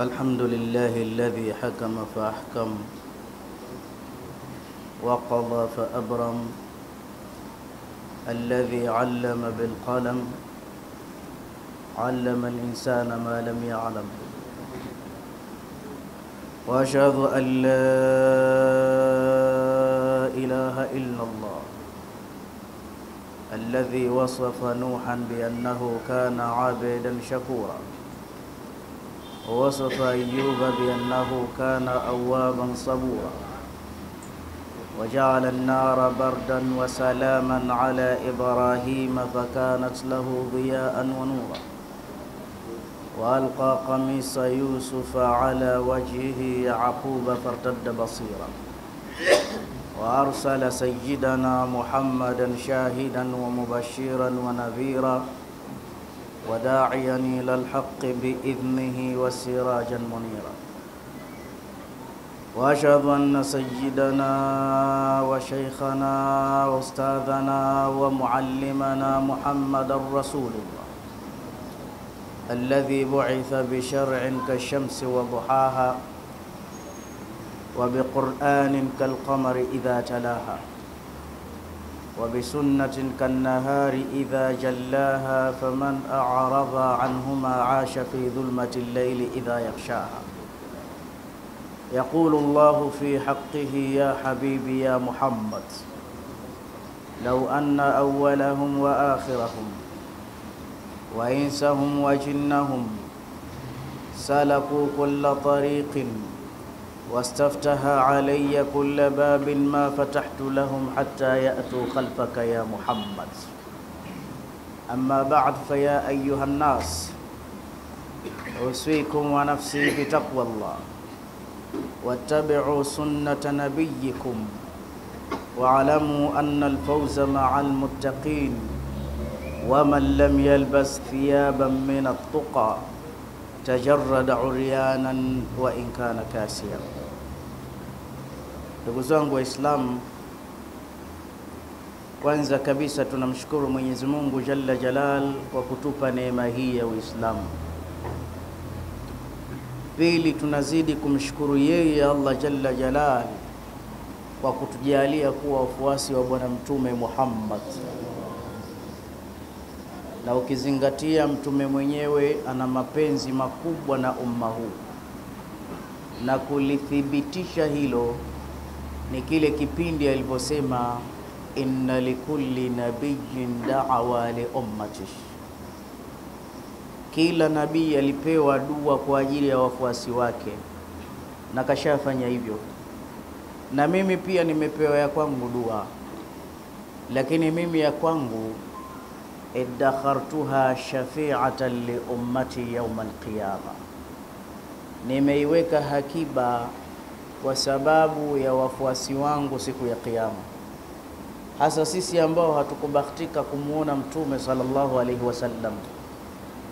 الحمد لله الذي حكم فأحكم وقضى فأبرم الذي علم بالقلم علم الإنسان ما لم يعلم. وأشهد أن لا إله إلا الله الذي وصف نوحا بأنه كان عابدا شكورا. ووصف أيوب بأنه كان أوابا صبورا. وجعل النار بردا وسلاما على إبراهيم فكانت له ضياء ونورا. وألقى قميص يوسف على وجهه يعقوب فارتد بصيرا. وأرسل سيدنا محمدا شاهدا ومبشرا ونذيرا. وداعيا إلى الحق بإذنه وسراجا منيرا. وأشهد أن سيدنا وشيخنا وأستاذنا ومعلمنا محمدا رسول الله الذي بعث بشرع كالشمس وضحاها وبقرآن كالقمر إذا تلاها. وبسنة كالنهار إذا جلاها فمن أعرض عنهما عاش في ظلمة الليل إذا يغشاها. يقول الله في حقه يا حبيبي يا محمد لو أن أولهم وآخرهم وإنسهم وجنهم سلكوا كل طريق واستفتح علي كل باب ما فتحت لهم حتى يأتوا خلفك يا محمد. أما بعد فيا أيها الناس أوصيكم ونفسي بتقوى الله واتبعوا سنة نبيكم واعلموا أن الفوز مع المتقين ومن لم يلبس ثيابا من التقى تجرد عريانا وإن كان كاسيا. Ndugu zangu Waislamu, kwanza kabisa tunamshukuru Mwenyezi Mungu Jalla Jalal kwa kutupa neema hii ya Uislamu. Pili, tunazidi kumshukuru yeye Allah Jalla Jalal kwa kutujalia kuwa wafuasi wa Bwana Mtume Muhammad, na ukizingatia mtume mwenyewe ana mapenzi makubwa na umma huu, na kulithibitisha hilo ni kile kipindi alivyosema inna likulli nabiyyin da'wa li ummati, kila nabii alipewa dua kwa ajili ya wafuasi wake, na kashafanya hivyo, na mimi pia nimepewa ya kwangu dua, lakini mimi ya kwangu idakhartuha shafi'atan li ummati yawm alqiyama, nimeiweka hakiba kwa sababu ya wafuasi wangu siku ya Kiyama, hasa sisi ambao hatukubahatika kumwona Mtume sallallahu alaihi wasallam.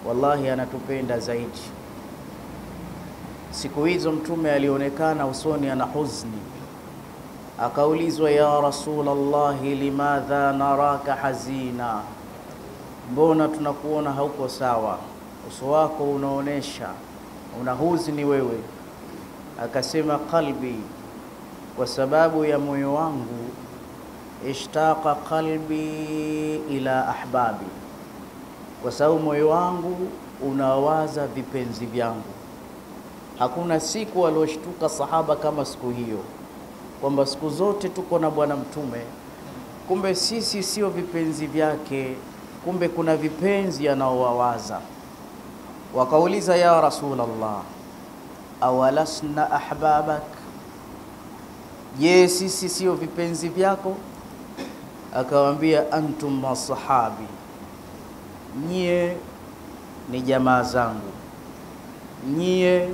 Wallahi anatupenda zaidi. Siku hizo Mtume alionekana usoni ana huzni, akaulizwa, ya Rasulallahi, limadha naraka hazina, mbona tunakuona hauko sawa, uso wako unaonesha una huzni wewe Akasema, qalbi, kwa sababu ya moyo wangu, ishtaqa qalbi ila ahbabi, kwa sababu moyo wangu unawaza vipenzi vyangu. Hakuna siku alioshtuka sahaba kama siku hiyo, kwamba siku zote tuko na bwana mtume, kumbe sisi sio vipenzi vyake, kumbe kuna vipenzi anaowawaza. Wakauliza, ya Rasulullah awalasna ahbabak, je, sisi sio vipenzi vyako? Akawambia, antum masahabi, nyie ni jamaa zangu, nyie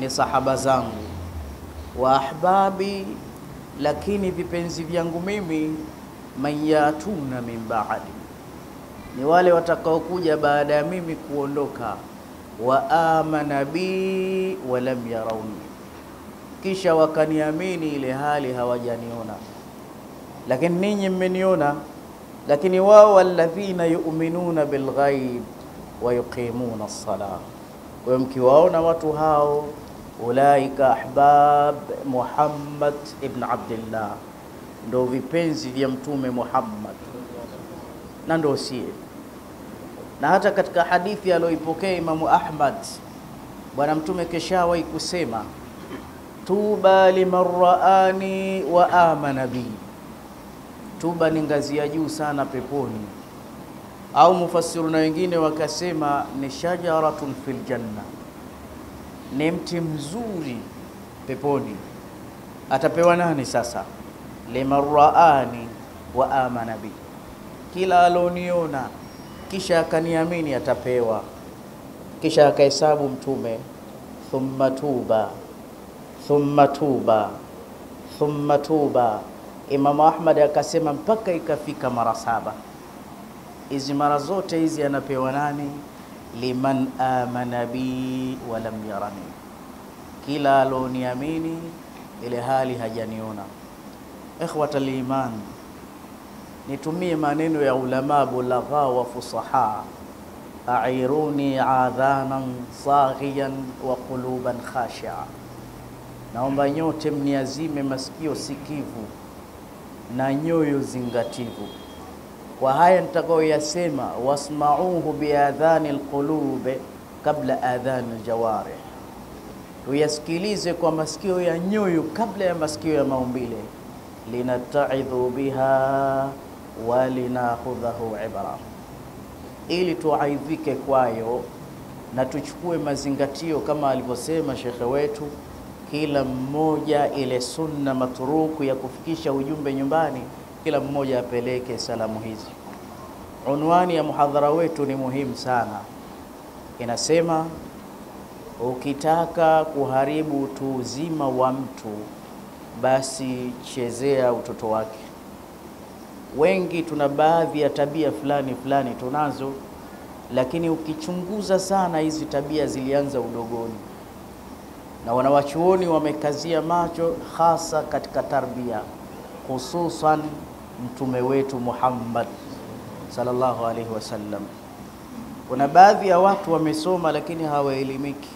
ni sahaba zangu. Wa ahbabi, lakini vipenzi vyangu mimi, man yatuna min baadi, ni wale watakaokuja baada ya mimi kuondoka wa amana bi wa lam yarawni, kisha wakaniamini ile hali hawajaniona, lakini ninyi mmeniona. Lakini wao walladhina yu'minuna bilghaib wa yuqimuna as-salah, Kwa mkiwaona watu hao, ulaika ahbab Muhammad ibn Abdillah, ndo vipenzi vya Mtume Muhammad na ndo sie. Na hata katika hadithi aliyoipokea Imamu Ahmad, Bwana Mtume keshawahi kusema tuba liman raani wa amana bi, tuba ni ngazi ya juu sana peponi, au mufassiruna wengine wakasema ni shajaratun fil janna, ni mti mzuri peponi. Atapewa nani sasa? liman raani wa amana bi, kila aloniona kisha akaniamini atapewa. Kisha akahesabu Mtume, thumma tuba thumma tuba thumma tuba. Imamu Ahmad akasema mpaka ikafika mara saba. Hizi mara zote hizi anapewa nani? liman amana bi walam yarani, kila aloniamini ile hali hajaniona. Ikhwata liman, nitumie maneno ya ulama bulagha wa fusaha, airuni adhanan saghiyan wa quluban khashia. Naomba nyote mniazime masikio sikivu na nyoyo zingativu. Kwa haya nitakayoyasema, wasmauhu biadhani lqulube kabla adhani ljawarih, tuyasikilize kwa masikio ya nyoyo kabla ya masikio ya maumbile. linataidhu biha wa linakhudhahu ibra, ili tuaidhike kwayo na tuchukue mazingatio kama alivyosema shekhe wetu kila mmoja ile sunna matruku ya kufikisha ujumbe nyumbani, kila mmoja apeleke salamu hizi. Unwani ya muhadhara wetu ni muhimu sana, inasema ukitaka kuharibu utu uzima wa mtu, basi chezea utoto wake. Wengi tuna baadhi ya tabia fulani fulani tunazo, lakini ukichunguza sana hizi tabia zilianza udogoni na wanawachuoni wamekazia macho hasa katika tarbia, hususan mtume wetu Muhammad sallallahu alaihi wasallam. Kuna baadhi ya watu wamesoma lakini hawaelimiki.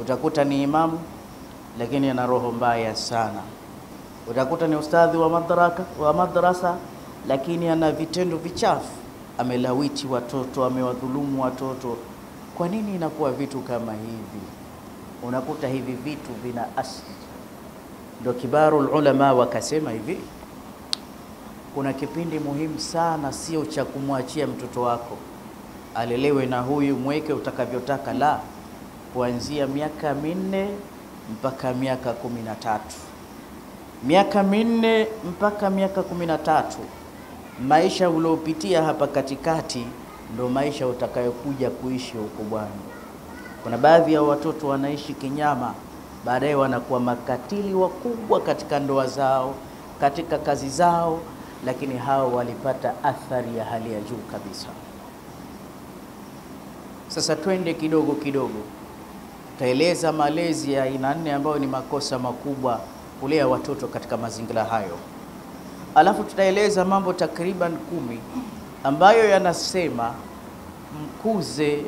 Utakuta ni imamu lakini ana roho mbaya sana. Utakuta ni ustadhi wa madraka, wa madrasa lakini ana vitendo vichafu, amelawiti watoto, amewadhulumu watoto. Kwa nini inakuwa vitu kama hivi? Unakuta hivi vitu vina asli. Ndio kibaru ulama wakasema hivi, kuna kipindi muhimu sana, sio cha kumwachia mtoto wako alelewe na huyu mweke utakavyotaka, la, kuanzia miaka minne mpaka miaka kumi na tatu miaka minne mpaka miaka kumi na tatu maisha uliopitia hapa katikati ndo maisha utakayokuja kuishi huko bwana. Kuna baadhi ya watoto wanaishi kinyama, baadaye wanakuwa makatili wakubwa katika ndoa zao, katika kazi zao, lakini hao walipata athari ya hali ya juu kabisa. Sasa twende kidogo kidogo, tutaeleza malezi ya aina nne ambayo ni makosa makubwa kulea watoto katika mazingira hayo, alafu tutaeleza mambo takriban kumi ambayo yanasema mkuze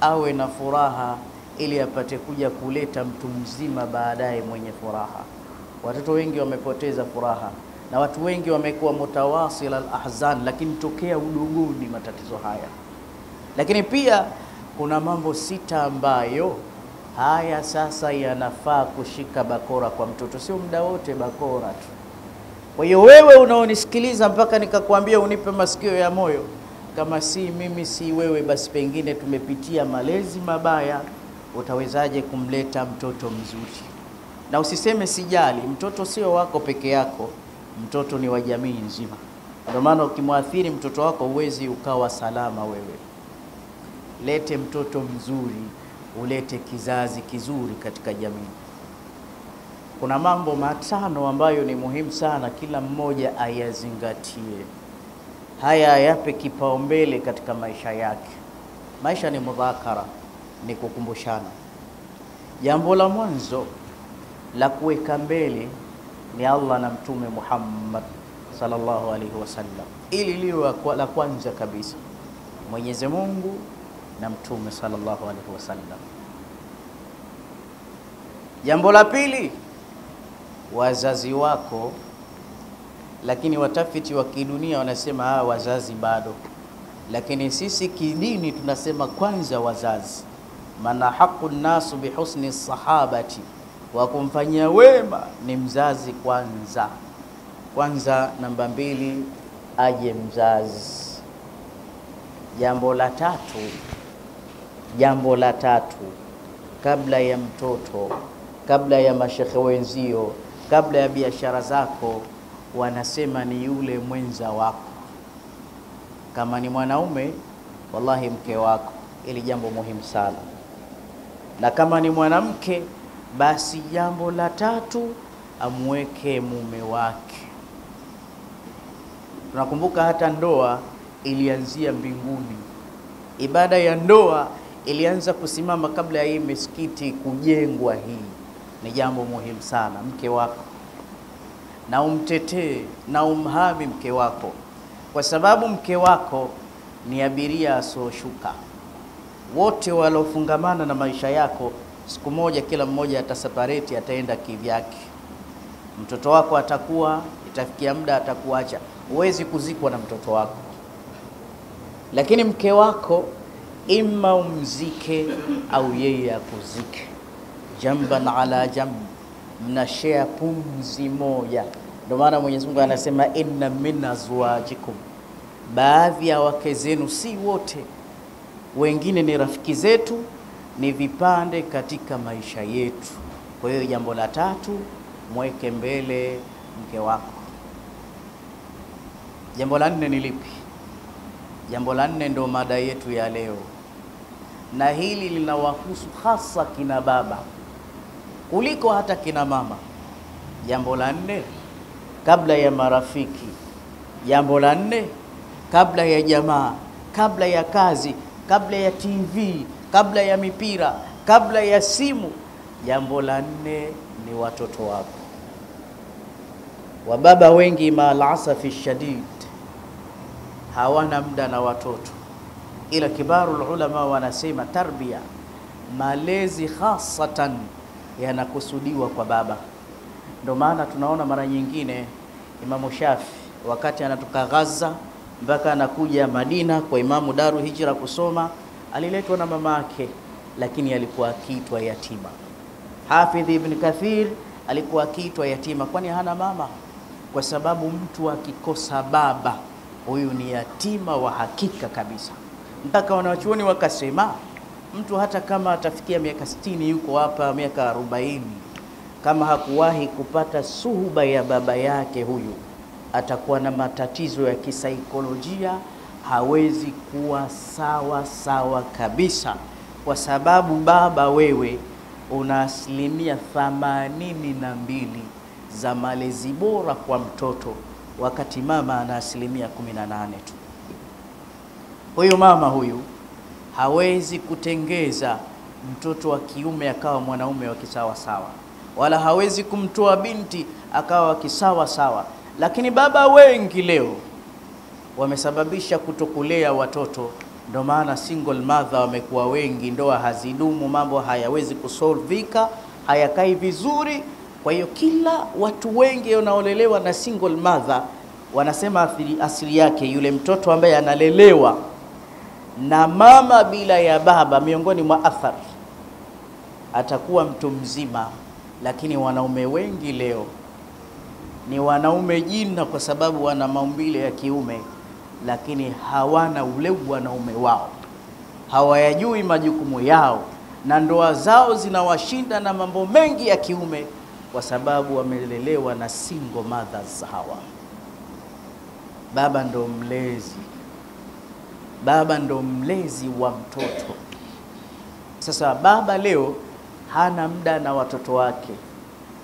awe na furaha ili apate kuja kuleta mtu mzima baadaye mwenye furaha. Watoto wengi wamepoteza furaha na watu wengi wamekuwa mutawasil al-ahzan, lakini tokea udogoni matatizo haya. Lakini pia kuna mambo sita ambayo haya sasa yanafaa kushika bakora kwa mtoto, sio muda wote bakora tu. Kwa hiyo wewe unaonisikiliza mpaka nikakwambia unipe masikio ya moyo, kama si mimi si wewe, basi pengine tumepitia malezi mabaya. Utawezaje kumleta mtoto mzuri? Na usiseme sijali, mtoto sio wako peke yako, mtoto ni wa jamii nzima. Ndio maana ukimwathiri mtoto wako huwezi ukawa salama wewe. Lete mtoto mzuri, ulete kizazi kizuri katika jamii. Kuna mambo matano ambayo ni muhimu sana kila mmoja ayazingatie, haya ayape kipaumbele katika maisha yake. Maisha ni mudhakara, ni kukumbushana. Jambo la mwanzo la kuweka mbele ni Allah na Mtume Muhammad sallallahu alaihi wasallam, ili liwe la kwanza kabisa. Mwenyezi Mungu na Mtume sallallahu alaihi wasallam. Jambo la pili, wazazi wako, lakini watafiti wa kidunia wanasema hawa wazazi bado, lakini sisi kidini tunasema kwanza wazazi, maana haqu nnasu bihusni sahabati, wa kumfanyia wema ni mzazi kwanza. Kwanza namba mbili, aje mzazi. Jambo la tatu, jambo la tatu, kabla ya mtoto, kabla ya mashekhe wenzio, kabla ya biashara zako, wanasema ni yule mwenza wako. Kama ni mwanaume, wallahi mke wako, ili jambo muhimu sana, na kama ni mwanamke, basi jambo la tatu amweke mume wake. Tunakumbuka hata ndoa ilianzia mbinguni. Ibada ya ndoa ilianza kusimama kabla ya hii misikiti kujengwa. Hii ni jambo muhimu sana. Mke wako na umtetee na umhami mke wako, kwa sababu mke wako ni abiria asioshuka. Wote waliofungamana na maisha yako, siku moja kila mmoja atasepareti, ataenda kivyake. Mtoto wako atakuwa, itafikia muda atakuacha. Huwezi kuzikwa na mtoto wako lakini mke wako ima umzike au yeye akuzike, jamban ala jamb, mnashea pumzi moja. Ndio maana Mwenyezi Mungu anasema inna min azwajikum, baadhi ya wake zenu, si wote, wengine ni rafiki zetu, ni vipande katika maisha yetu. Kwa hiyo jambo la tatu, mweke mbele mke wako. Jambo la nne ni lipi? Jambo la nne ndo mada yetu ya leo, na hili linawahusu hasa kina baba kuliko hata kina mama. Jambo la nne, kabla ya marafiki. Jambo la nne, kabla ya jamaa, kabla ya kazi, kabla ya TV, kabla ya mipira, kabla ya simu. Jambo la nne ni watoto wako. Wababa wengi maalasafi shadid hawana muda na watoto, ila kibaru ulama wanasema tarbia, malezi hasatan yanakusudiwa kwa baba. Ndio maana tunaona mara nyingine Imamu Shafi wakati anatoka Gaza mpaka anakuja Madina kwa Imamu Daru Hijra kusoma, aliletwa na mama yake, lakini alikuwa akiitwa yatima. Hafidh Ibn Kathir alikuwa akiitwa yatima, kwani hana mama, kwa sababu mtu akikosa baba huyu ni yatima wa hakika kabisa. Mpaka wanachuoni wakasema mtu hata kama atafikia miaka sitini, yuko hapa miaka arobaini, kama hakuwahi kupata suhuba ya baba yake, huyu atakuwa na matatizo ya kisaikolojia, hawezi kuwa sawa sawa kabisa, kwa sababu baba, wewe una asilimia themanini na mbili za malezi bora kwa mtoto wakati mama ana asilimia 18 tu. Huyu mama huyu hawezi kutengeza mtoto wa kiume akawa mwanaume wa kisawa sawa, wala hawezi kumtoa binti akawa wa kisawa sawa. Lakini baba wengi leo wamesababisha kutokulea watoto, ndio maana single mother wamekuwa wengi, ndoa hazidumu, mambo hayawezi kusolvika, hayakai vizuri. Kwa hiyo kila watu wengi wanaolelewa na single mother wanasema asili yake yule mtoto ambaye analelewa na mama bila ya baba, miongoni mwa athari atakuwa mtu mzima. Lakini wanaume wengi leo ni wanaume jina, kwa sababu wana maumbile ya kiume, lakini hawana ule wanaume wao, hawayajui majukumu yao, na ndoa zao zinawashinda na mambo mengi ya kiume kwa sababu wamelelewa na single mothers hawa. Baba ndo mlezi, baba ndo mlezi wa mtoto. Sasa baba leo hana muda na watoto wake,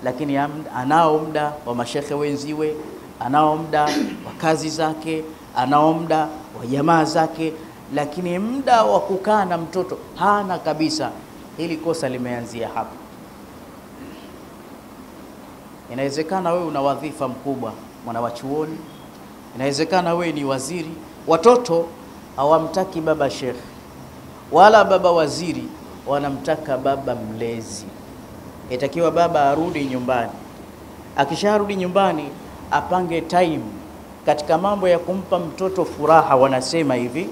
lakini anao muda wa mashekhe wenziwe, anao muda wa kazi zake, anao muda wa jamaa zake, lakini muda wa kukaa na mtoto hana kabisa. Hili kosa limeanzia hapa. Inawezekana wewe una wadhifa mkubwa, mwana wa chuoni, inawezekana wewe ni waziri. Watoto hawamtaki baba shekh wala baba waziri, wanamtaka baba mlezi. Itakiwa baba arudi nyumbani, akisharudi nyumbani apange time katika mambo ya kumpa mtoto furaha. Wanasema hivi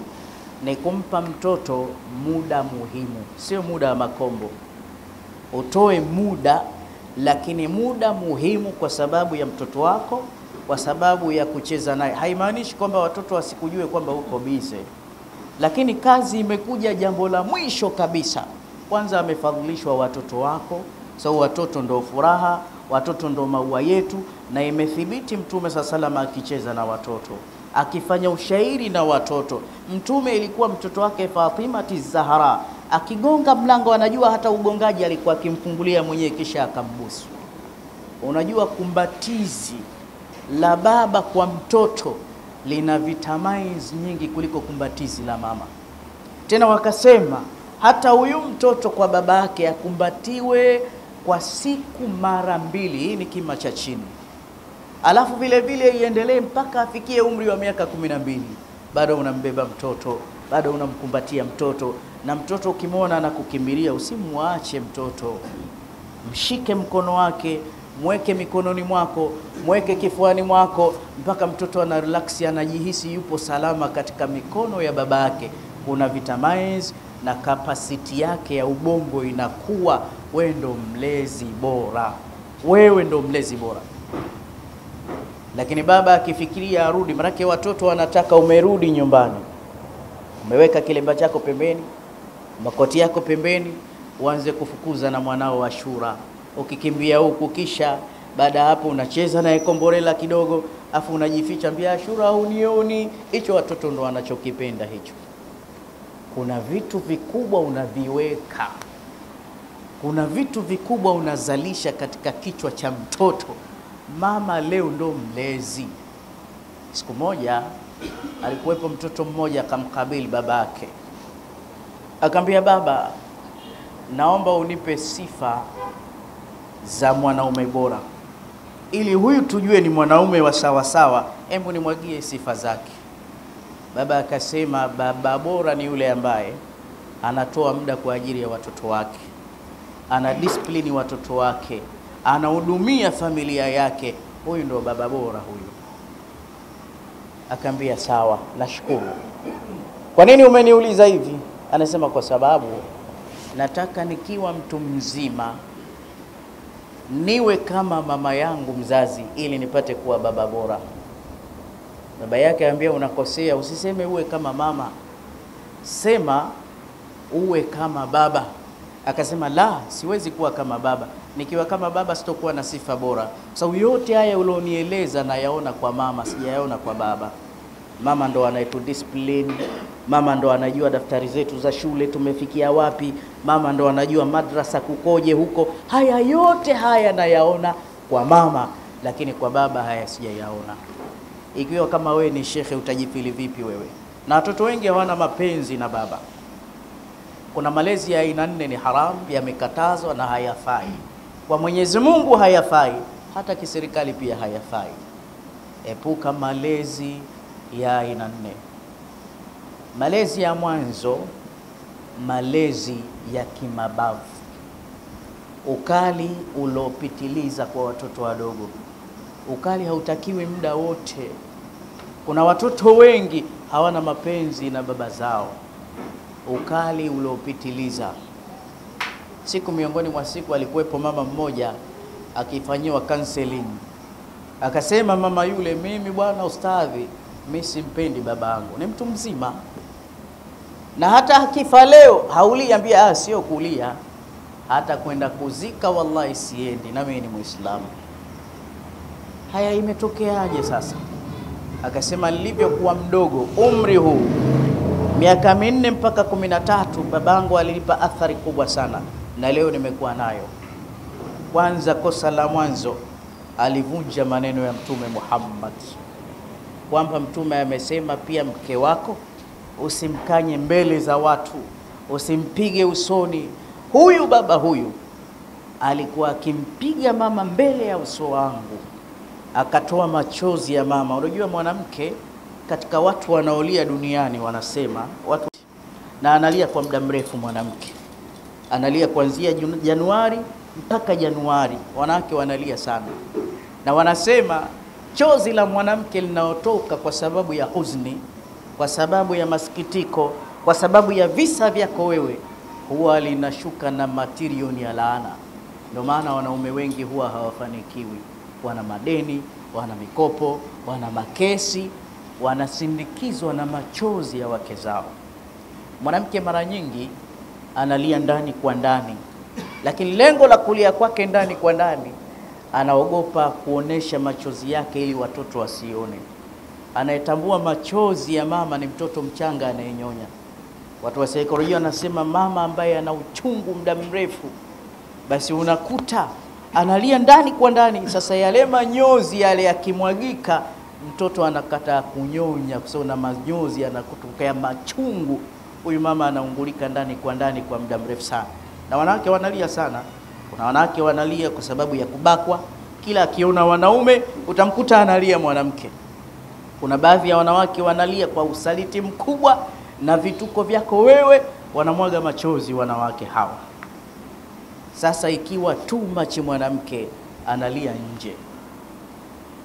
ni kumpa mtoto muda muhimu, sio muda wa makombo. Utoe muda, lakini muda muhimu kwa sababu ya mtoto wako, kwa sababu ya kucheza naye. Haimaanishi kwamba watoto wasikujue kwamba uko bize, lakini kazi imekuja jambo la mwisho kabisa. Kwanza amefadhilishwa watoto wako, sababu watoto ndo furaha, watoto ndo maua yetu, na imethibiti Mtume saa salama akicheza na watoto akifanya ushairi na watoto. Mtume ilikuwa mtoto wake Fatimati Zahra akigonga mlango, anajua hata ugongaji alikuwa akimfungulia mwenyewe, kisha akambusu. Unajua, kumbatizi la baba kwa mtoto lina vitamins nyingi kuliko kumbatizi la mama. Tena wakasema hata huyu mtoto kwa baba yake akumbatiwe kwa siku mara mbili. Hii ni kima cha chini alafu vile vile iendelee mpaka afikie umri wa miaka kumi na mbili. Bado unambeba mtoto, bado unamkumbatia mtoto, na mtoto ukimwona anakukimbilia usimwache mtoto, mshike mkono wake, mweke mikononi mwako, mweke kifuani mwako, mpaka mtoto ana relax, anajihisi yupo salama katika mikono ya baba yake. Kuna vitamins na kapasiti yake ya ubongo inakuwa. Wewe ndo mlezi bora, wewe ndo mlezi bora lakini baba akifikiria arudi, manake watoto wanataka umerudi nyumbani, umeweka kilemba chako pembeni, makoti yako pembeni, uanze kufukuza na mwanao Ashura, ukikimbia huku, kisha baada hapo unacheza naye komborela kidogo, afu unajificha mbia Ashura, unioni. Hicho watoto ndo wanachokipenda hicho. Kuna vitu vikubwa unaviweka, kuna vitu vikubwa unazalisha katika kichwa cha mtoto. Mama leo ndo mlezi. Siku moja alikuwepo mtoto mmoja akamkabili babake, akamwambia, baba, naomba unipe sifa za mwanaume bora, ili huyu tujue ni mwanaume wa sawasawa, hebu nimwagie sifa zake. Baba akasema, baba bora ni yule ambaye anatoa muda kwa ajili ya watoto wake, ana disiplini watoto wake anahudumia familia yake, huyu ndo baba bora huyu. Akaambia sawa, nashukuru. Kwa nini umeniuliza hivi? Anasema kwa sababu nataka nikiwa mtu mzima niwe kama mama yangu mzazi, ili nipate kuwa baba bora. Baba yake aambia, unakosea, usiseme uwe kama mama, sema uwe kama baba. Akasema la, siwezi kuwa kama baba nikiwa kama baba sitokuwa na sifa bora, kwa sababu yote haya ulionieleza nayaona kwa mama, sijayaona kwa baba. Mama ndo anaitu discipline, mama ndo anajua daftari zetu za shule tumefikia wapi, mama ndo anajua madrasa kukoje huko. Haya yote haya nayaona kwa mama, lakini kwa baba haya sijayaona. Ikiwa kama wewe ni shekhe, utajifili vipi wewe? Na watoto wengi hawana mapenzi na baba. Kuna malezi ya aina nne ni haramu, yamekatazwa na hayafai kwa Mwenyezi Mungu hayafai, hata kiserikali pia hayafai. Epuka malezi ya aina nne. Malezi ya mwanzo, malezi ya kimabavu, ukali uliopitiliza kwa watoto wadogo. Ukali hautakiwi muda wote. Kuna watoto wengi hawana mapenzi na baba zao, ukali uliopitiliza Siku miongoni mwa siku alikuwepo mama mmoja akifanyiwa counseling, akasema mama yule, mimi bwana ustadhi, mimi simpendi baba yangu, ni mtu mzima, na hata akifa leo hauliambia, ah, sio kulia, hata kwenda kuzika wallahi siendi, na mimi ni Muislamu. Haya, imetokeaje sasa? Akasema nilivyokuwa mdogo, umri huu miaka minne mpaka kumi na tatu, babangu alinipa athari kubwa sana na leo nimekuwa nayo. Kwanza, kosa la mwanzo alivunja maneno ya Mtume Muhammad kwamba Mtume amesema pia mke wako usimkanye mbele za watu, usimpige usoni. Huyu baba huyu alikuwa akimpiga mama mbele ya uso wangu, akatoa machozi ya mama. Unajua mwanamke katika watu wanaolia duniani wanasema watu na analia kwa muda mrefu. Mwanamke analia kuanzia Januari mpaka Januari, wanawake wanalia sana, na wanasema chozi la mwanamke linaotoka kwa sababu ya huzuni, kwa sababu ya masikitiko, kwa sababu ya visa vyako wewe, huwa linashuka na matirioni ya laana. Ndio maana wanaume wengi huwa hawafanikiwi, wana madeni, wana mikopo, wana makesi, wanasindikizwa na machozi ya wake zao. Mwanamke mara nyingi analia ndani kwa ndani, lakini lengo la kulia kwake ndani kwa ndani, anaogopa kuonesha machozi yake ili watoto wasione. Anayetambua machozi ya mama ni mtoto mchanga anayenyonya. Watu wa saikolojia wanasema mama ambaye ana uchungu muda mrefu, basi unakuta analia ndani kwa ndani. Sasa yale manyozi yale yakimwagika, mtoto anakata kunyonya kwa sababu na manyozi yanakutokea machungu huyu mama anaungulika ndani kwa ndani kwa muda mrefu sana, na wanawake wanalia sana. Kuna wanawake wanalia kwa sababu ya kubakwa, kila akiona wanaume utamkuta analia mwanamke. Kuna baadhi ya wanawake wanalia kwa usaliti mkubwa na vituko vyako wewe, wanamwaga machozi wanawake hawa. Sasa ikiwa too much, mwanamke analia nje.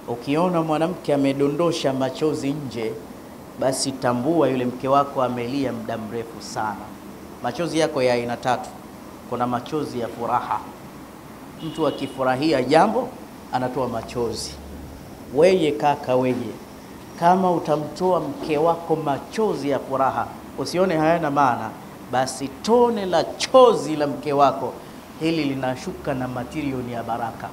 Ukiona mwanamke amedondosha machozi nje basi tambua yule mke wako amelia muda mrefu sana. Machozi yako ya aina tatu. Kuna machozi ya furaha, mtu akifurahia jambo anatoa machozi. Weye kaka, weye kama utamtoa mke wako machozi ya furaha, usione hayana maana, basi tone la chozi la mke wako hili linashuka na matirioni ya baraka,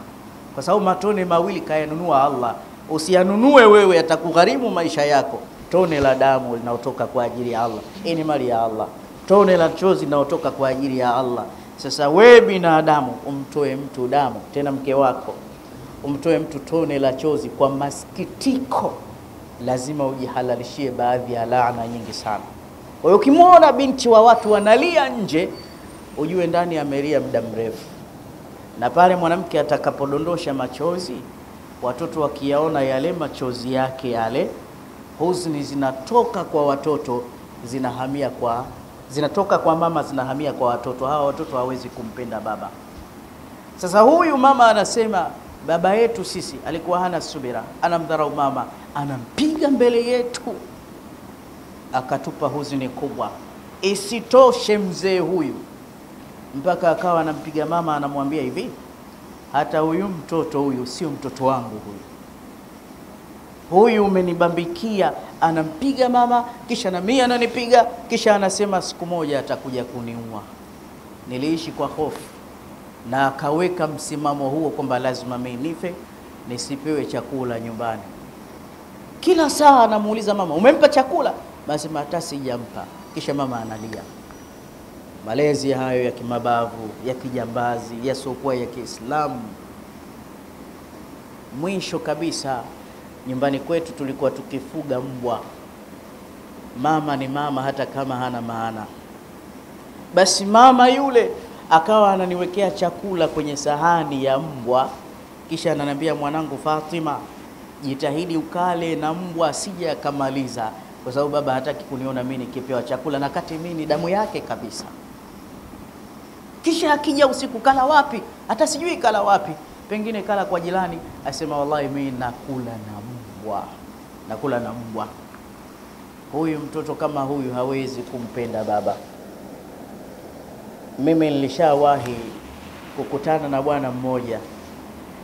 kwa sababu matone mawili kayanunua Allah. Usiyanunue wewe, yatakugharimu maisha yako. Tone la damu linaotoka kwa ajili ya Allah, hii ni mali ya Allah. Tone la chozi linaotoka kwa ajili ya Allah. Sasa we binadamu, umtoe mtu damu, tena mke wako, umtoe mtu tone la chozi kwa masikitiko, lazima ujihalalishie baadhi ya laana nyingi sana. Kwa hiyo ukimwona binti wa watu wanalia nje, ujue ndani ameria muda mrefu, na pale mwanamke atakapodondosha machozi, watoto wakiyaona yale machozi yake yale huzuni zinatoka kwa watoto zinahamia kwa zinatoka kwa mama zinahamia kwa watoto. Hawa watoto hawezi kumpenda baba. Sasa huyu mama anasema baba yetu sisi alikuwa hana subira, anamdharau mama, anampiga mbele yetu, akatupa huzuni kubwa. Isitoshe, mzee huyu mpaka akawa anampiga mama, anamwambia hivi, hata huyu mtoto huyu sio mtoto wangu huyu huyu umenibambikia. Anampiga mama, kisha na mimi ananipiga, kisha anasema siku moja atakuja kuniua. Niliishi kwa hofu, na akaweka msimamo huo kwamba lazima mimi nife, nisipewe chakula nyumbani. Kila saa anamuuliza mama, umempa chakula? Basi hata sijampa. Kisha mama analia. Malezi hayo ya kimabavu, ya kijambazi, yasiokuwa ya Kiislamu. Mwisho kabisa nyumbani kwetu tulikuwa tukifuga mbwa. Mama ni mama, hata kama hana maana. Basi mama yule akawa ananiwekea chakula kwenye sahani ya mbwa, kisha ananiambia, mwanangu Fatima, jitahidi ukale na mbwa asije akamaliza, kwa sababu baba hataki kuniona mimi nikipewa chakula, na kati mimi ni damu yake kabisa. Kisha akija usiku, kala wapi? Hata sijui kala wapi, pengine kala kwa jirani, asema wallahi, mimi nakula na mbwa, nakula na mbwa. Huyu mtoto kama huyu hawezi kumpenda baba. Mimi nilishawahi kukutana na bwana mmoja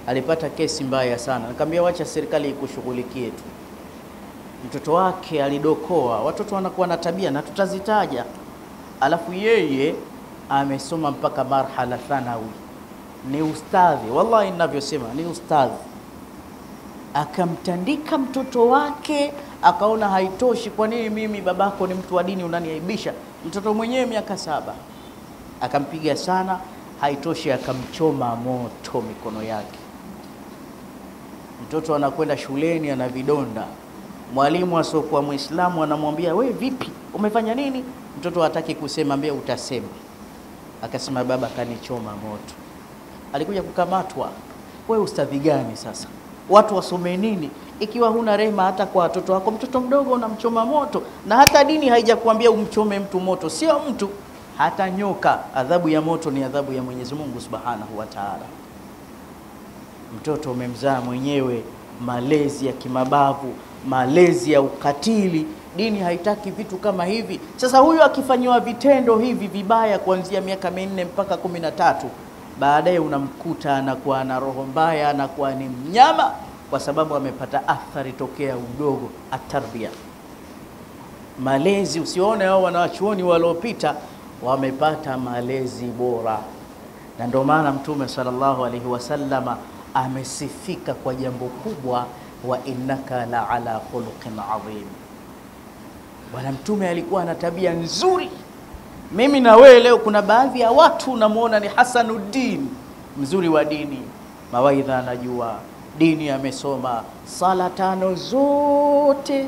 alipata kesi mbaya sana, nikamwambia wacha serikali ikushughulikie tu. Mtoto wake alidokoa, watoto wanakuwa na tabia na tutazitaja, alafu yeye amesoma mpaka marhala thanawi, ni ustadhi, wallahi ninavyosema ni ustadhi. Akamtandika mtoto wake, akaona haitoshi, kwa nini mimi babako ni mtu wa dini unaniaibisha? Mtoto mwenyewe miaka saba akampiga sana, haitoshi, akamchoma moto mikono yake. Mtoto anakwenda shuleni ana vidonda, mwalimu asiokuwa Mwislamu anamwambia we, vipi, umefanya nini? Mtoto hataki kusema, mbia utasema. Akasema baba kanichoma moto. Alikuja kukamatwa. We ustadhi gani sasa? Watu wasome nini ikiwa huna rehema hata kwa watoto wako? Mtoto mdogo unamchoma moto, na hata dini haijakuambia umchome mtu moto, sio mtu, hata nyoka. Adhabu ya moto ni adhabu ya Mwenyezi Mungu Subhanahu wa Ta'ala. Mtoto umemzaa mwenyewe, malezi ya kimabavu, malezi ya ukatili. Dini haitaki vitu kama hivi. Sasa huyu akifanyiwa vitendo hivi vibaya kuanzia miaka minne mpaka kumi na tatu, baadaye unamkuta anakuwa na roho mbaya, anakuwa ni mnyama, kwa sababu amepata athari tokea udogo. Atarbia, malezi. Usione hao wanawachuoni waliopita wamepata malezi bora, na ndio maana Mtume sallallahu alaihi wasallama amesifika kwa jambo kubwa, wa innaka la ala khuluqin adhim. Bwana Mtume alikuwa na tabia nzuri. Mimi na wewe leo, kuna baadhi ya watu unamwona ni hasanuddin, mzuri wa dini, mawaidha anajua, dini amesoma, sala tano zote,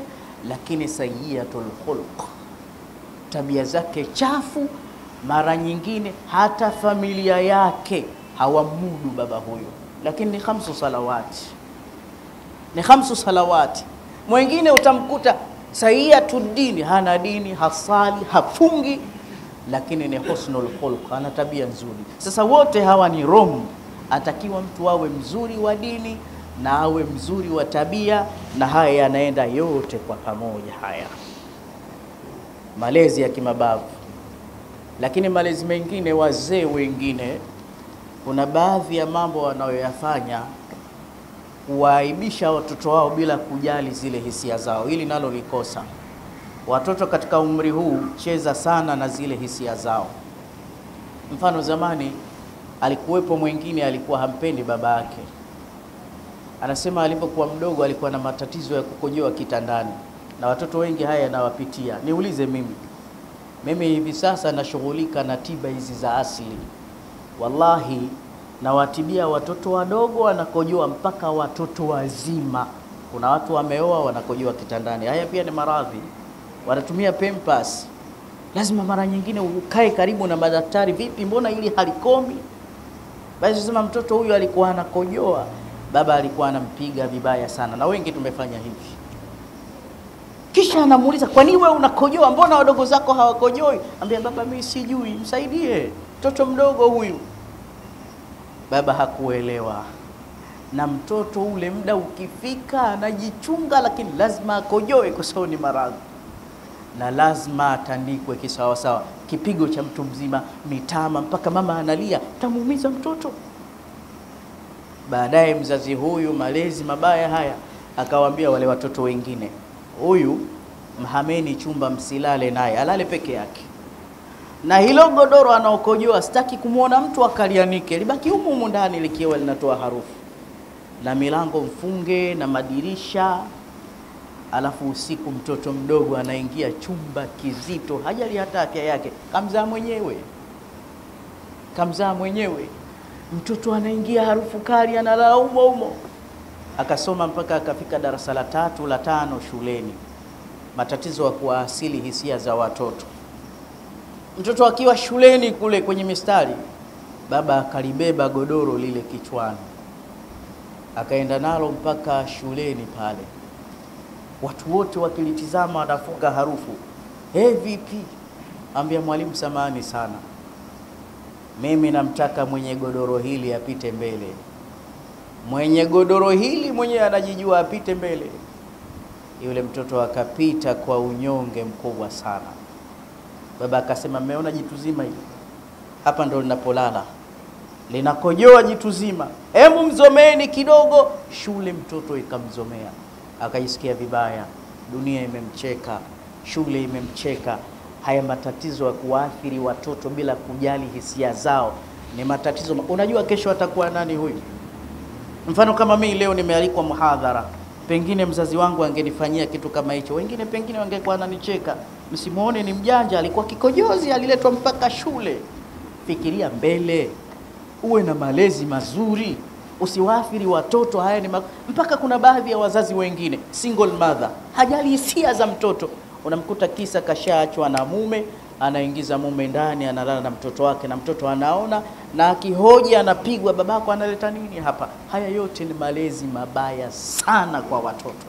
lakini sayyiatul khuluq, tabia zake chafu. Mara nyingine hata familia yake hawamudu baba huyo, lakini ni khamsu salawati, ni khamsu salawati. Mwingine utamkuta sayyiatud dini, hana dini, hasali, hafungi lakini ni husnul khuluq, ana tabia nzuri. Sasa wote hawa ni rom, atakiwa mtu awe mzuri wa dini na awe mzuri wa tabia, na haya yanaenda yote kwa pamoja. Haya malezi ya kimabavu, lakini malezi mengine, wazee wengine, kuna baadhi ya mambo wanayoyafanya kuwaaibisha watoto wao bila kujali zile hisia zao. Hili nalo likosa Watoto katika umri huu cheza sana na zile hisia zao. Mfano, zamani alikuwepo mwingine alikuwa hampendi baba yake, anasema alipokuwa mdogo alikuwa na matatizo ya kukojoa kitandani, na watoto wengi haya yanawapitia. Niulize mimi, mimi hivi sasa nashughulika na tiba hizi za asili, wallahi nawatibia watoto wadogo wanakojoa mpaka watoto wazima. Kuna watu wameoa wanakojoa kitandani, haya pia ni maradhi wanatumia Pampers. Lazima mara nyingine ukae karibu na madaktari. Vipi, mbona ili halikomi? Basi sema mtoto huyu alikuwa anakojoa, baba alikuwa anampiga vibaya sana, na wengi tumefanya hivi. Kisha anamuuliza kwa nini wewe unakojoa, mbona wadogo zako hawakojoi? Ambia baba, mimi sijui, msaidie mtoto mdogo huyu. Baba hakuelewa na mtoto ule muda ukifika anajichunga, lakini lazima akojoe kwa sababu ni maradhi na lazima atandikwe kisawasawa, kipigo cha mtu mzima, mitama, mpaka mama analia, tamuumiza mtoto. Baadaye mzazi huyu, malezi mabaya haya, akawaambia wale watoto wengine, huyu mhameni chumba, msilale naye, alale peke yake, na hilo godoro anaokojoa sitaki kumwona mtu akalianike, libaki humu humu ndani likiwa linatoa harufu, na milango mfunge na madirisha Alafu usiku mtoto mdogo anaingia chumba kizito, hajali hata afya yake, kamzaa mwenyewe, kamzaa mwenyewe. Mtoto anaingia harufu kali, analala umo umo. Akasoma mpaka akafika darasa la tatu la tano shuleni, matatizo ya kuwaasili hisia za watoto. Mtoto akiwa shuleni kule kwenye mistari, baba akalibeba godoro lile kichwani, akaenda nalo mpaka shuleni pale watu wote wakilitizama wanafunga harufu. Hey, vipi? Ambia mwalimu, samani sana, mimi namtaka mwenye godoro hili apite mbele. Mwenye godoro hili mwenyewe anajijua apite mbele. Yule mtoto akapita kwa unyonge mkubwa sana. Baba akasema, mmeona jitu zima hili hapa ndo linapolala linakojoa jitu zima, hebu mzomeeni kidogo. Shule mtoto ikamzomea akajisikia vibaya, dunia imemcheka, shule imemcheka. Haya matatizo ya kuwaathiri watoto bila kujali hisia zao ni matatizo. Unajua kesho atakuwa nani huyu? Mfano kama mimi leo nimealikwa muhadhara, pengine mzazi wangu angenifanyia kitu kama hicho, wengine pengine wangekuwa wananicheka, msimuone ni mjanja, alikuwa kikojozi, aliletwa mpaka shule. Fikiria mbele, uwe na malezi mazuri usiwaathiri watoto. Haya ni mpaka kuna baadhi ya wazazi wengine single mother hajali hisia za mtoto, unamkuta kisa kashaachwa na mume, anaingiza mume ndani, analala na mtoto wake, na mtoto anaona, na akihoji anapigwa, babako analeta nini hapa? Haya yote ni malezi mabaya sana kwa watoto.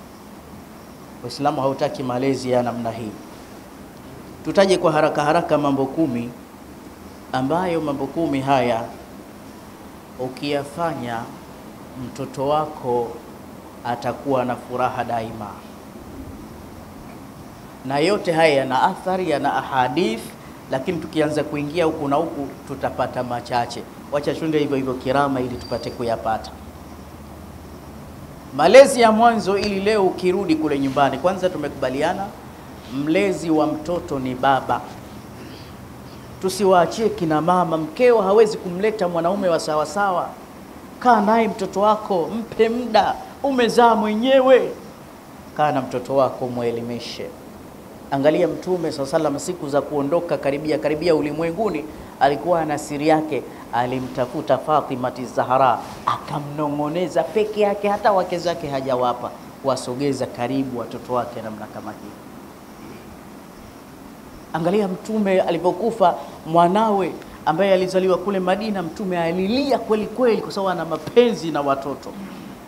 Uislamu hautaki malezi ya namna hii. Tutaje kwa haraka haraka mambo kumi ambayo mambo kumi haya ukiyafanya mtoto wako atakuwa na furaha daima, na yote haya yana athari, yana ahadith, lakini tukianza kuingia huku na huku tutapata machache. Wacha shunde hivyo hivyo kirama, ili tupate kuyapata malezi ya mwanzo. Ili leo ukirudi kule nyumbani, kwanza tumekubaliana mlezi wa mtoto ni baba. Tusiwaachie kina mama. Mkeo hawezi kumleta mwanaume wa sawasawa. Kaa naye mtoto wako, mpe muda. Umezaa mwenyewe, kaa na mtoto wako, mwelimishe. Angalia Mtume saa salam, siku za kuondoka karibia karibia ulimwenguni, alikuwa na siri yake. Alimtafuta Fatimati Zahara, akamnong'oneza peke yake, hata wake zake hajawapa wasogeza karibu watoto wake namna kama hii. Angalia Mtume alipokufa mwanawe ambaye alizaliwa kule Madina, Mtume alilia kweli kweli, kwa sababu ana mapenzi na watoto.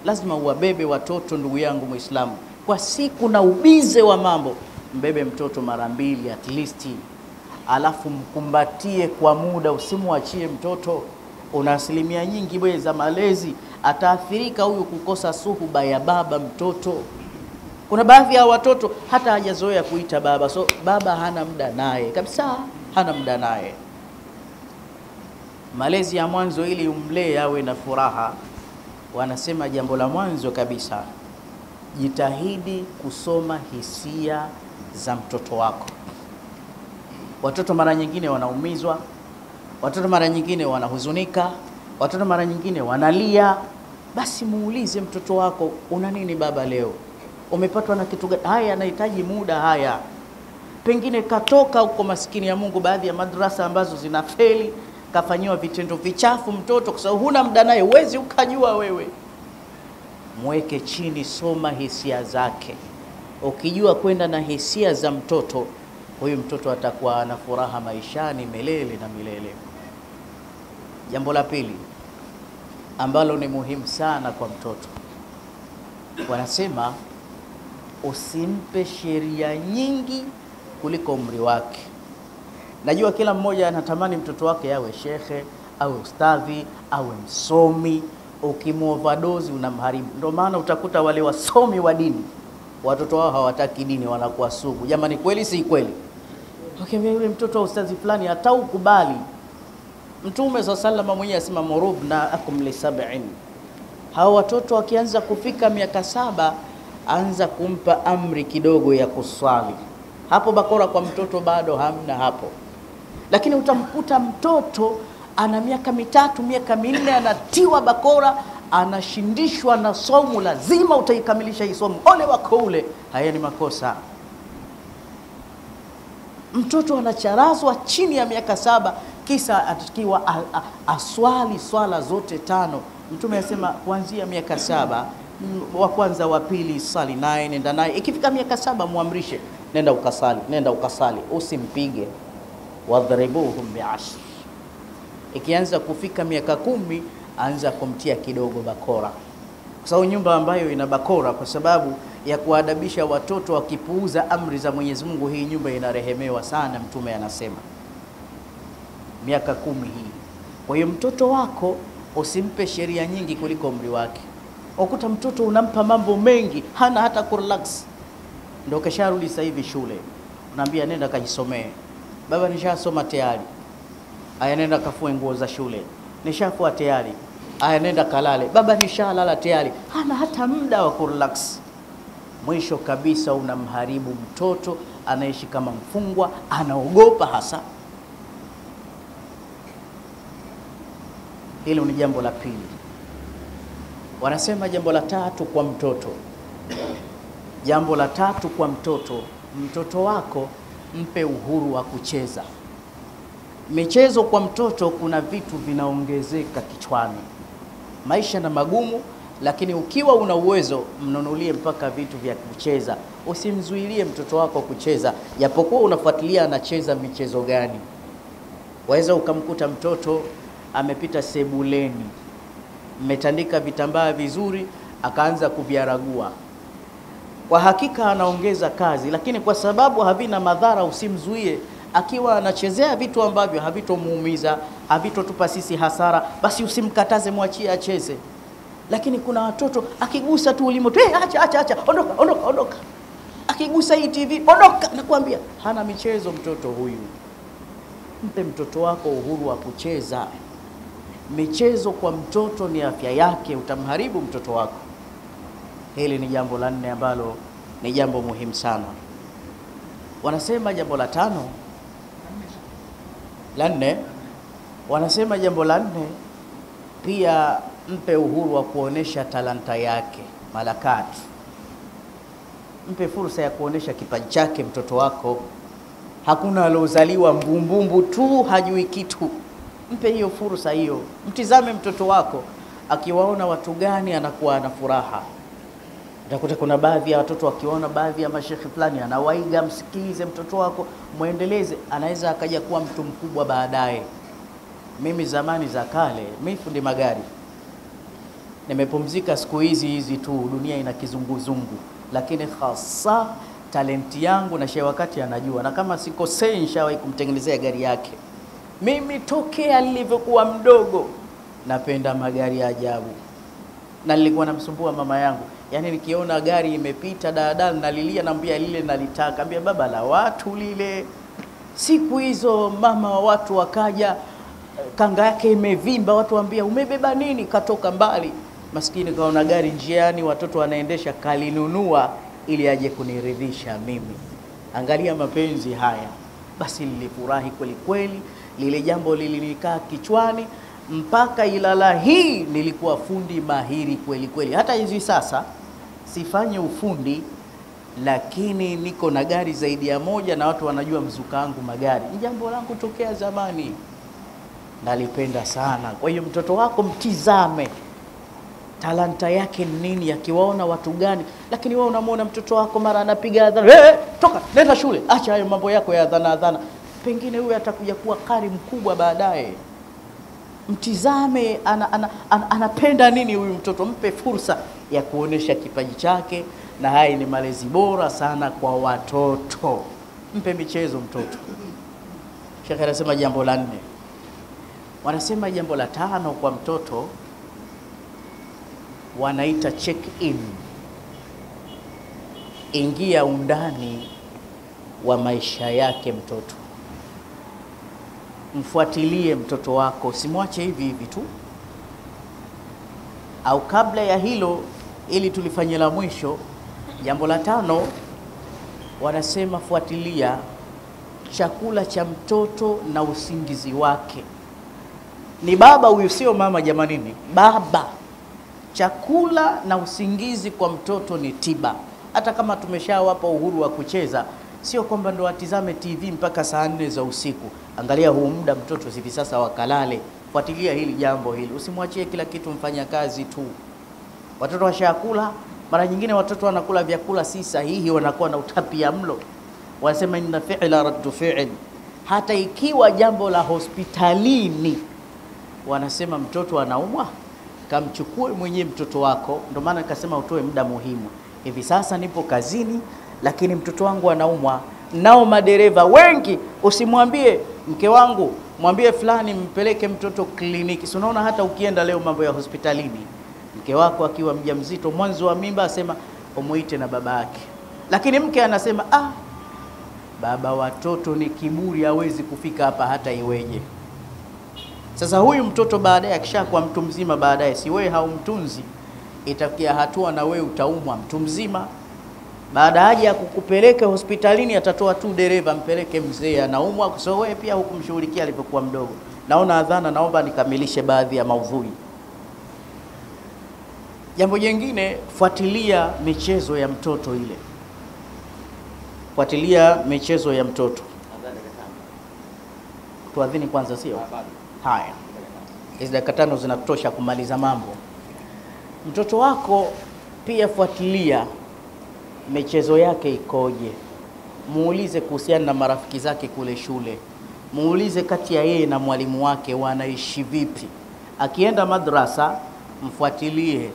Lazima uwabebe watoto, ndugu yangu Muislamu, kwa siku na ubize wa mambo, mbebe mtoto mara mbili at least, alafu mkumbatie kwa muda, usimwachie mtoto. Una asilimia nyingi bwe za malezi, ataathirika huyu kukosa suhuba ya baba mtoto. Kuna baadhi ya watoto hata hajazoea kuita baba, so baba hana muda naye kabisa, hana muda naye. Malezi ya mwanzo, ili umlee awe na furaha, wanasema jambo la mwanzo kabisa, jitahidi kusoma hisia za mtoto wako. Watoto mara nyingine wanaumizwa, watoto mara nyingine wanahuzunika, watoto mara nyingine wanalia. Basi muulize mtoto wako, una nini baba leo? Umepatwa na kitu gani? Haya anahitaji muda. Haya pengine katoka huko, maskini ya Mungu, baadhi ya madrasa ambazo zina feli, kafanyiwa vitendo vichafu mtoto, kwa sababu huna muda naye, huwezi ukajua wewe. Mweke chini, soma hisia zake. Ukijua kwenda na hisia za mtoto, huyu mtoto atakuwa ana furaha maishani milele na milele. Jambo la pili ambalo ni muhimu sana kwa mtoto, wanasema usimpe sheria nyingi kuliko umri wake. Najua kila mmoja anatamani mtoto wake awe shekhe, awe ustadhi, awe msomi. Ukimwovadozi unamharibu. Ndio maana utakuta wale wasomi wa dini watoto wao hawataki dini, wanakuwa sugu. Jamani, kweli si kweli? Ukiambia yule mtoto wa ustadhi fulani hata ukubali. Mtume saa sallam mwenyewe asema murubna akum li sab'in, hawa watoto wakianza kufika miaka saba anza kumpa amri kidogo ya kuswali. Hapo bakora kwa mtoto bado hamna hapo, lakini utamkuta mtoto ana miaka mitatu miaka minne anatiwa bakora, anashindishwa na somo, lazima utaikamilisha hii somo, ole wako ule. Haya ni makosa. Mtoto anacharazwa chini ya miaka saba, kisa atakiwa aswali swala zote tano. Mtume asema kuanzia miaka saba wa kwanza wa pili sali naye, nenda naye. Ikifika miaka saba mwamrishe nenda ukasali, nenda ukasali, usimpige. Wadhribuhum biashr. Ikianza kufika miaka kumi, anza kumtia kidogo bakora, kwa sababu nyumba ambayo ina bakora, kwa sababu ya kuadabisha watoto wakipuuza amri za Mwenyezi Mungu, hii nyumba inarehemewa sana. Mtume anasema miaka kumi hii. Kwa hiyo mtoto wako usimpe sheria nyingi kuliko umri wake. Ukuta mtoto unampa mambo mengi, hana hata kurelax. Ndio kesharudi sasa hivi shule, unaambia nenda kajisomee. Baba, nishasoma tayari. Aya, nenda kafue nguo za shule. Nishafua tayari. Aya, nenda kalale. Baba, nishalala tayari. Hana hata muda wa kurelax. Mwisho kabisa unamharibu mtoto, anaishi kama mfungwa, anaogopa hasa. Hilo ni jambo la pili. Wanasema jambo la tatu kwa mtoto, jambo la tatu kwa mtoto, mtoto wako mpe uhuru wa kucheza michezo. Kwa mtoto kuna vitu vinaongezeka kichwani, maisha na magumu, lakini ukiwa una uwezo mnunulie mpaka vitu vya kucheza. Usimzuilie mtoto wako kucheza, japokuwa unafuatilia anacheza michezo gani. Waweza ukamkuta mtoto amepita sebuleni, mmetandika vitambaa vizuri, akaanza kuviaragua. Kwa hakika anaongeza kazi, lakini kwa sababu havina madhara, usimzuie. Akiwa anachezea vitu ambavyo havitomuumiza, havitotupa sisi hasara, basi usimkataze, mwachie acheze. Lakini kuna watoto akigusa tu ulimo tu, hey, acha acha acha, ondoka ondoka ondoka, akigusa hii TV ondoka, nakwambia hana michezo mtoto huyu. Mpe mtoto wako uhuru wa kucheza. Michezo kwa mtoto ni afya yake, utamharibu mtoto wako. Hili ni jambo la nne ambalo ni jambo muhimu sana. Wanasema jambo la tano, la nne, wanasema jambo la nne pia mpe uhuru wa kuonesha talanta yake, malakati. Mpe fursa ya kuonesha kipaji chake mtoto wako. Hakuna aliozaliwa mbumbumbu tu hajui kitu. Mpe hiyo fursa hiyo, mtizame mtoto wako akiwaona watu gani anakuwa ana furaha. Utakuta kuna baadhi ya watoto wakiona baadhi ya mashekhi fulani anawaiga, msikilize mtoto wako, mwendeleze, anaweza akaja kuwa mtu mkubwa baadaye. Mimi zamani za kale, mimi fundi magari, nimepumzika siku hizi hizi tu, dunia ina kizunguzungu, lakini hasa talenti yangu na shehe wakati anajua, na kama sikosei, nishawahi kumtengenezea gari yake. Mimi tokea nilivyokuwa mdogo napenda magari ya ajabu, na nilikuwa namsumbua mama yangu, yaani nikiona gari imepita daladala nalilia, naambia lile nalitaka, ambia baba la watu lile. Siku hizo mama wa watu wakaja, kanga yake imevimba, watu waambia umebeba nini? Katoka mbali, maskini kaona gari njiani, watoto wanaendesha, kalinunua ili aje kuniridhisha mimi. Angalia mapenzi haya. Basi nilifurahi kweli kweli, lile jambo lilinikaa kichwani mpaka Ilala hii nilikuwa fundi mahiri kweli kweli. Hata hivi sasa sifanye ufundi, lakini niko na gari zaidi ya moja na watu wanajua mzuka wangu magari. Ni jambo langu tokea zamani, nalipenda sana. Kwa hiyo mtoto wako mtizame talanta yake ni nini, akiwaona watu gani. Lakini wewe unamwona mtoto wako mara anapiga adhana, hey, toka nenda shule, acha hayo mambo yako ya adhana adhana. Pengine huyu atakuja kuwa kari mkubwa baadaye. Mtizame ana, ana, ana, anapenda nini huyu mtoto, mpe fursa ya kuonesha kipaji chake, na haya ni malezi bora sana kwa watoto. Mpe michezo mtoto. Shekhe anasema jambo la nne. Wanasema jambo la tano kwa mtoto wanaita check in. Ingia undani wa maisha yake mtoto, mfuatilie mtoto wako, simwache hivi hivi tu. Au kabla ya hilo, ili tulifanye la mwisho, jambo la tano, wanasema fuatilia chakula cha mtoto na usingizi wake. Ni baba huyu, sio mama jamanini, baba chakula na usingizi kwa mtoto ni tiba. Hata kama tumeshawapa uhuru wa kucheza, sio kwamba ndo atizame TV mpaka saa nne za usiku. Angalia huu muda mtoto hivi sasa wakalale. Fuatilia hili jambo hili, usimwachie kila kitu mfanya kazi tu. Watoto washakula, mara nyingine watoto wanakula vyakula si sahihi, wanakuwa na utapia mlo. Wanasema inna fi'la raddu fi'l, hata ikiwa jambo la hospitalini, wanasema mtoto anaumwa kamchukue mwenyewe mtoto wako. Ndio maana nikasema utoe muda muhimu. Hivi sasa nipo kazini, lakini mtoto wangu anaumwa. Nao madereva wengi, usimwambie mke wangu, mwambie fulani mpeleke mtoto kliniki. Si unaona hata ukienda leo mambo ya hospitalini, mke wako akiwa mjamzito, mwanzo wa mimba, asema umuite na baba yake, lakini mke anasema ah, baba watoto ni kiburi, hawezi kufika hapa hata iweje. Sasa huyu mtoto baadaye akishakuwa mtu mzima, baadaye si wewe haumtunzi, itafikia hatua na wewe utaumwa mtu mzima. Baada haja ya kukupeleka hospitalini, atatoa tu dereva, mpeleke mzee anaumwa, kwa sababu wewe pia hukumshughulikia alipokuwa mdogo. Naona adhana, naomba nikamilishe baadhi ya maudhui. Jambo jingine, fuatilia michezo ya mtoto ile, fuatilia michezo ya mtoto. Tuadhini kwanza, sio? Haya, hizi dakika tano zinatosha kumaliza mambo. Mtoto wako pia fuatilia michezo yake ikoje, muulize kuhusiana na marafiki zake kule shule, muulize kati ya yeye na mwalimu wake wanaishi vipi. Akienda madrasa, mfuatilie.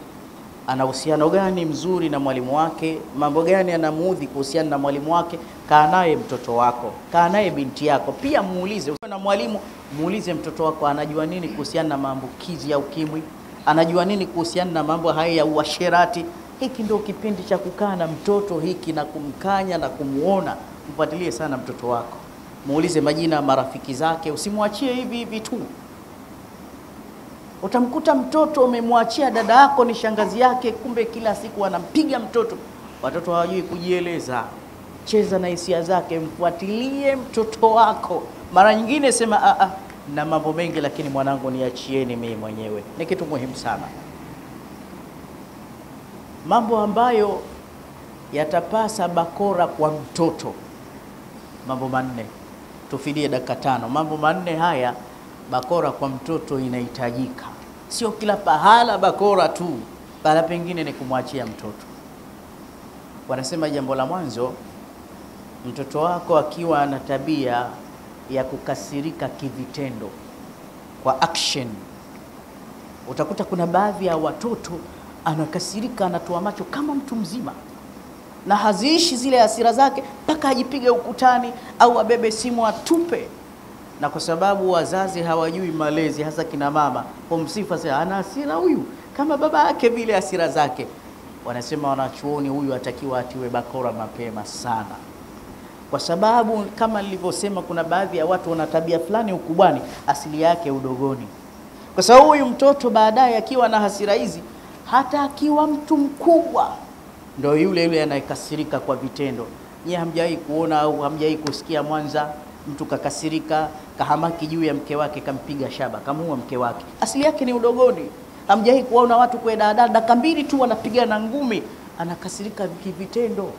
Ana uhusiano gani mzuri na mwalimu wake, mambo gani anamuudhi kuhusiana na mwalimu wake. Kaa naye mtoto wako, kaa naye binti yako, pia muulize na mwalimu, muulize mtoto wako anajua nini kuhusiana na maambukizi ya ukimwi, anajua nini kuhusiana na mambo haya ya uasherati. Hiki ndio kipindi cha kukaa na mtoto hiki na kumkanya na kumuona. Mfuatilie sana mtoto wako, muulize majina ya marafiki zake, usimwachie hivi hivi tu. Utamkuta mtoto umemwachia dada yako ni shangazi yake, kumbe kila siku anampiga mtoto. Watoto hawajui kujieleza. Cheza na hisia zake, mfuatilie mtoto wako. Mara nyingine sema a a, na mambo mengi, lakini mwanangu, niachieni mimi mwenyewe. Ni kitu muhimu sana, mambo ambayo yatapasa bakora kwa mtoto. Mambo manne, tufidie dakika tano. Mambo manne haya bakora kwa mtoto inahitajika, sio kila pahala bakora tu, pahala pengine ni kumwachia mtoto. Wanasema jambo la mwanzo, mtoto wako akiwa ana tabia ya kukasirika kivitendo, kwa action. Utakuta kuna baadhi ya watoto anakasirika, anatoa macho kama mtu mzima, na haziishi zile hasira zake mpaka ajipige ukutani au abebe simu atupe na kwa sababu wazazi hawajui malezi, hasa kina mama, humsifa sasa, ana hasira huyu kama baba yake vile hasira zake. Wanasema wanachuoni, huyu atakiwa atiwe bakora mapema sana, kwa sababu kama nilivyosema, kuna baadhi ya watu wana tabia fulani ukubwani, asili yake udogoni. Kwa sababu huyu mtoto baadaye akiwa na hasira hizi, hata akiwa mtu mkubwa, ndo yule yule anayekasirika kwa vitendo. Nyie hamjawahi kuona au hamjawahi kusikia Mwanza mtu kakasirika kahamaki juu ya mke wake kampiga shaba kamuua mke wake, asili yake ni udogoni. Hamjawahi kuona watu kwa daladala dakika mbili tu wanapigana ngumi, anakasirika kivitendo.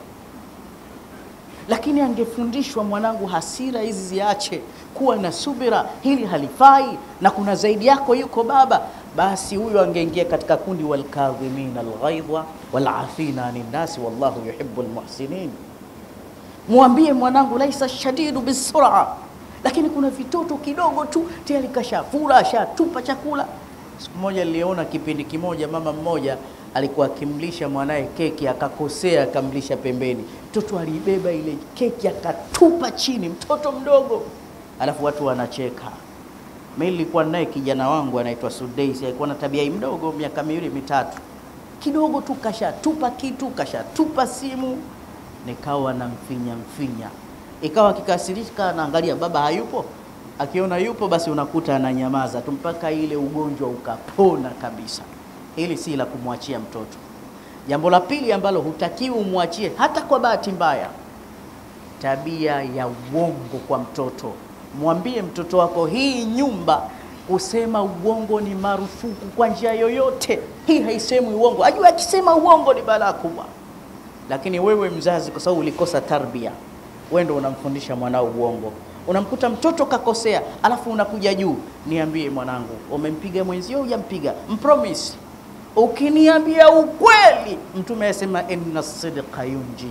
Lakini angefundishwa mwanangu, hasira hizi ziache, kuwa na subira, hili halifai na kuna zaidi yako yuko baba, basi huyo angeingia katika kundi walkadhimina alghaidha walafina anin nasi wallahu yuhibbul muhsinin. Mwambie mwanangu, laisa shadidu bisura, lakini kuna vitoto kidogo tu tayari kashafura ashatupa chakula. Siku moja niliona kipindi kimoja, mama mmoja alikuwa akimlisha mwanaye keki, akakosea akamlisha pembeni. Mtoto aliibeba ile keki akatupa chini, mtoto mdogo, alafu watu wanacheka. Mimi nilikuwa naye kijana wangu anaitwa Sudeisi, alikuwa na tabia mdogo, miaka miwili mitatu, kidogo tu kashatupa kitu, kashatupa simu nikawa namfinya mfinya, ikawa akikasirika, anaangalia baba hayupo. Akiona yupo, basi unakuta ananyamaza tu mpaka ile ugonjwa ukapona kabisa. Hili si la kumwachia mtoto. Jambo la pili ambalo hutakiwi umwachie hata kwa bahati mbaya, tabia ya uongo kwa mtoto. Mwambie mtoto wako, hii nyumba kusema uongo ni marufuku kwa njia yoyote. Hii haisemwi uongo, ajua akisema uongo ni balaa kubwa lakini wewe mzazi, kwa sababu ulikosa tarbia, wewe unamfundisha mwanao uongo. Unamkuta mtoto kakosea, alafu unakuja juu, niambie mwanangu, umempiga mwenzio? Hujampiga? Mpromise, ukiniambia ukweli. Mtume asema inna sidqa yunji,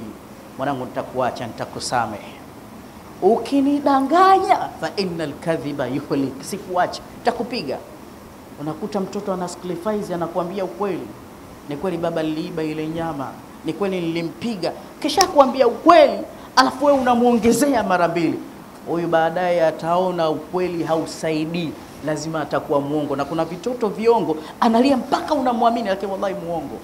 mwanangu, nitakuacha nitakusamehe. Ukinidanganya fa innal kadhiba yuhlik, sikuacha, takupiga. Unakuta mtoto ana sacrifice, anakuambia ukweli, ni kweli baba, niliiba ile nyama ni kweli nilimpiga, kisha kuambia ukweli, alafu wewe unamwongezea mara mbili. Huyu baadaye ataona ukweli hausaidii, lazima atakuwa mwongo. Na kuna vitoto viongo, analia mpaka unamwamini, lakini wallahi mwongo.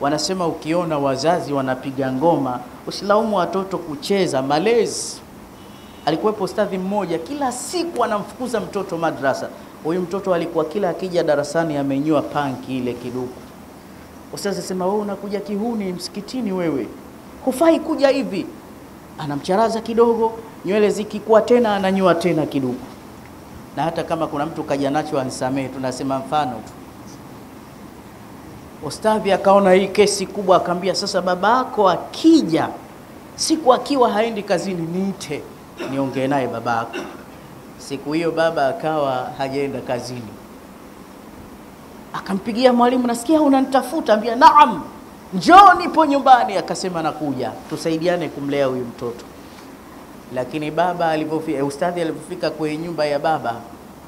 Wanasema ukiona wazazi wanapiga ngoma, usilaumu watoto kucheza. Malezi. Alikuwepo ustadhi mmoja, kila siku anamfukuza mtoto madrasa. Huyu mtoto alikuwa kila akija darasani amenyua panki ile kiduku Ustadhi sema wewe unakuja kihuni msikitini, wewe hufai kuja hivi. Anamcharaza kidogo, nywele zikikuwa tena ananyua tena kiduku. Na hata kama kuna mtu kaja nacho ansamehe, tunasema mfano tu. Ustadhi akaona hii kesi kubwa, akaambia sasa, babako akija siku akiwa haendi kazini, niite niongee naye babako. Siku hiyo baba akawa hajaenda kazini Akampigia mwalimu, nasikia unanitafuta. Ambia naam, njoo, nipo nyumbani. Akasema nakuja, tusaidiane kumlea huyu mtoto. Lakini baba alipofika, ustadhi alipofika kwenye nyumba ya baba,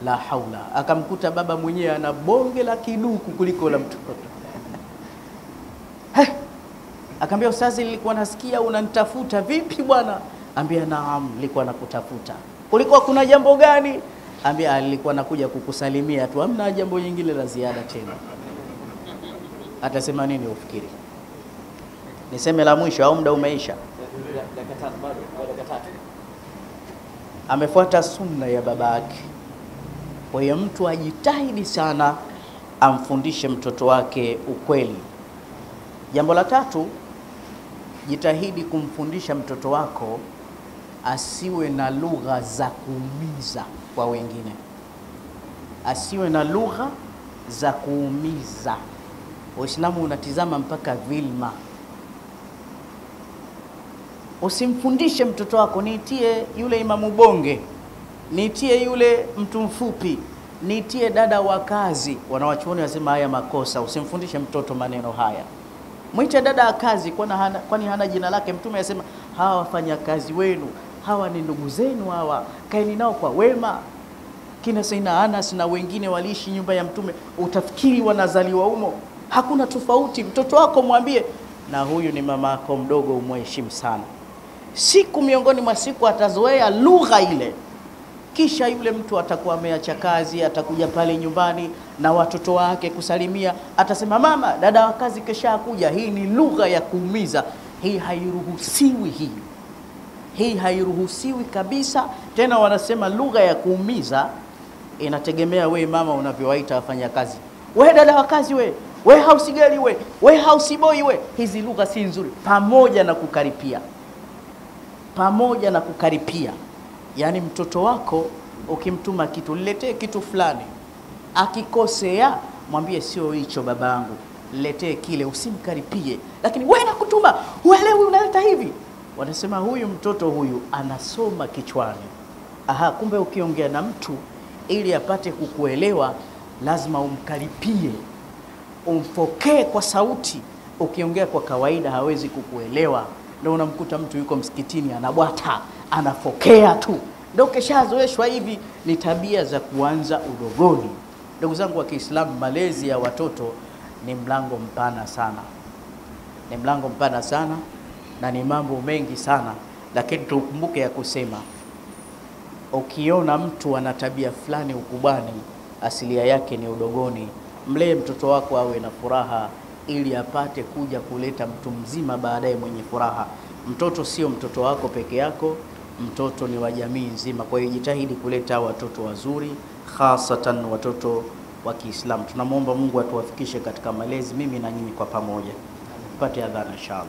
la haula, akamkuta baba mwenyewe ana bonge la kiduku kuliko la mtoto. Akaambia ustazi, nilikuwa nasikia unanitafuta. Vipi bwana? Ambia naam, nilikuwa nakutafuta. Kulikuwa kuna jambo gani? Ambia alikuwa nakuja kukusalimia tu, amna jambo jingine la ziada tena. Atasema nini ufikiri? Niseme la mwisho au muda umeisha? Amefuata sunna ya babake. Kwa hiyo mtu ajitahidi sana amfundishe mtoto wake ukweli. Jambo la tatu, jitahidi kumfundisha mtoto wako asiwe na lugha za kuumiza kwa wengine, asiwe na lugha za kuumiza. Uislamu unatizama mpaka vilma. Usimfundishe mtoto wako, niitie yule imamu bonge, niitie yule mtu mfupi, niitie dada wa kazi. Wanawachuoni wasema haya makosa. Usimfundishe mtoto maneno haya. Mwite dada ya kazi, kwani hana, kwani hana jina lake? Mtume asema hawa wafanyakazi wenu hawa ni ndugu zenu, hawa kaeni nao kwa wema. Kina Saina Anas na wengine waliishi nyumba ya Mtume, utafikiri wanazaliwa umo, Hakuna tofauti. Mtoto wako mwambie, na huyu ni mama yako mdogo, umheshimu sana. Siku miongoni mwa siku atazoea lugha ile, kisha yule mtu atakuwa ameacha kazi, atakuja pale nyumbani na watoto wake kusalimia, atasema mama, dada wa kazi kesha kuja. Hii ni lugha ya kuumiza, hii hairuhusiwi hii hii hairuhusiwi kabisa. Tena wanasema lugha ya kuumiza inategemea we mama unavyowaita wafanya kazi, We dada wa kazi, we we house girl, we we house boy, we. Hizi lugha si nzuri, pamoja na kukaripia, pamoja na kukaripia. Yaani mtoto wako ukimtuma kitu, niletee kitu fulani, akikosea mwambie sio hicho babangu, niletee kile, usimkaripie. Lakini we nakutuma, uelewi, unaleta hivi wanasema huyu mtoto huyu anasoma kichwani. Aha, kumbe ukiongea na mtu ili apate kukuelewa lazima umkaripie, umfokee kwa sauti. Ukiongea kwa kawaida hawezi kukuelewa. Ndio unamkuta mtu yuko msikitini anabwata, anafokea tu, ndio keshazoeshwa hivi. Ni tabia za kuanza udogoni. Ndugu zangu wa Kiislamu, malezi ya watoto ni mlango mpana sana, ni mlango mpana sana na ni mambo mengi sana, lakini tukumbuke ya kusema, ukiona mtu ana tabia fulani ukubwani, asilia yake ni udogoni. Mlee mtoto wako awe na furaha, ili apate kuja kuleta mtu mzima baadaye mwenye furaha. Mtoto sio mtoto wako peke yako, mtoto ni wa jamii nzima. Kwa hiyo jitahidi kuleta watoto wazuri, hasatan watoto wa Kiislamu. Tunamwomba Mungu atuwafikishe katika malezi, mimi na nyinyi kwa pamoja. pate adhana inshallah.